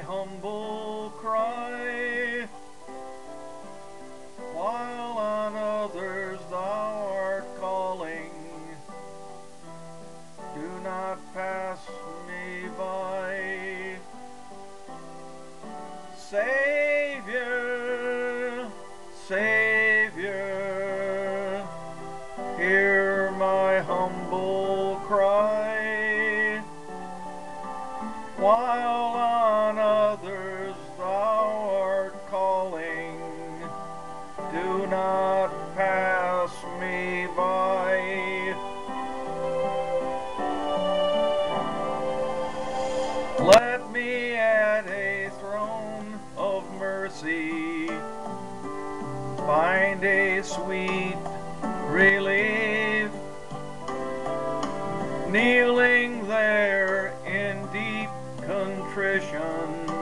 humble cry, while on others thou art calling. Do not pass me by. Savior, Savior, hear my humble cry, while Not pass me by. Let me at a throne of mercy find a sweet relief. Kneeling there in deep contrition,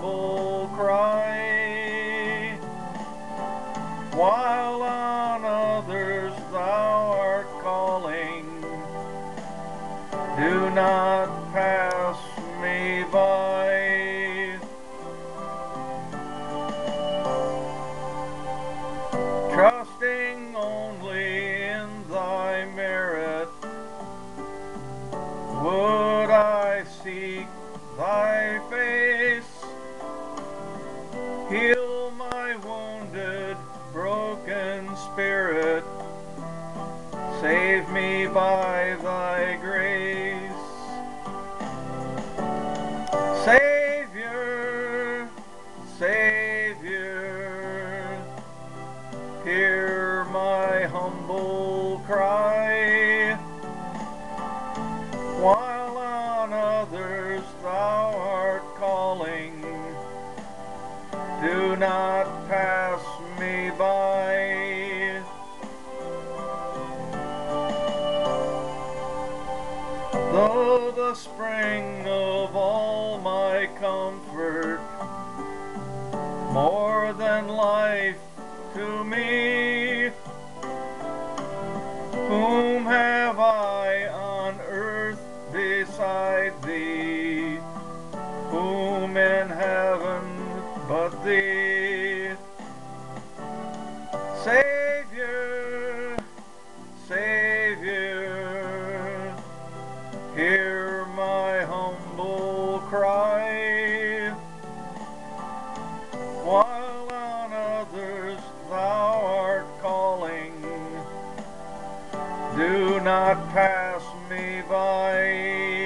humble cry. While on others thou art calling, do not pass me by. Trusting only in thy merit, would I seek thy face. Spirit. Save me by thy grace. Savior, Savior, hear my humble cry. While on others thou art calling, do not pass Though the spring of all my comfort, more than life to me, whom have I on earth beside thee? Whom in heaven but thee? Do not pass me by.